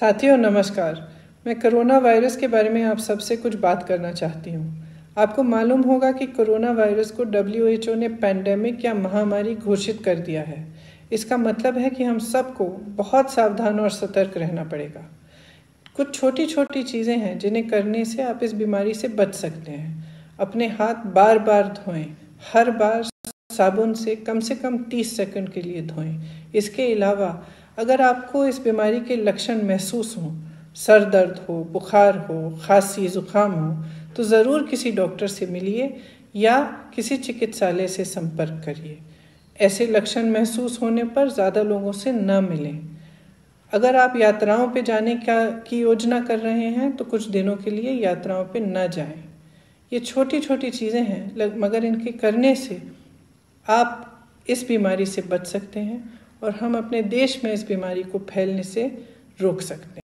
साथियों, नमस्कार। मैं कोरोना वायरस के बारे में आप सबसे कुछ बात करना चाहती हूँ। आपको मालूम होगा कि कोरोना वायरस को डब्ल्यू ने पैंडेमिक या महामारी घोषित कर दिया है। इसका मतलब है कि हम सबको बहुत सावधान और सतर्क रहना पड़ेगा। कुछ छोटी छोटी चीज़ें हैं जिन्हें करने से आप इस बीमारी से बच सकते हैं। अपने हाथ बार बार धोएँ। हर बार साबुन से कम से कम 30 सेकंड के लिए धोएँ। इसके अलावा अगर आपको इस बीमारी के लक्षण महसूस हों, सर दर्द हो, बुखार हो, खांसी, ज़ुकाम हो तो ज़रूर किसी डॉक्टर से मिलिए या किसी चिकित्सालय से संपर्क करिए ऐसे लक्षण महसूस होने पर ज़्यादा लोगों से न मिलें अगर आप यात्राओं पे जाने का, की योजना कर रहे हैं तो कुछ दिनों के लिए यात्राओं पे न जाएँ। ये छोटी छोटी चीज़ें हैं मगर इनके करने से आप इस बीमारी से बच सकते हैं और हम अपने देश में इस बीमारी को फैलने से रोक सकते हैं।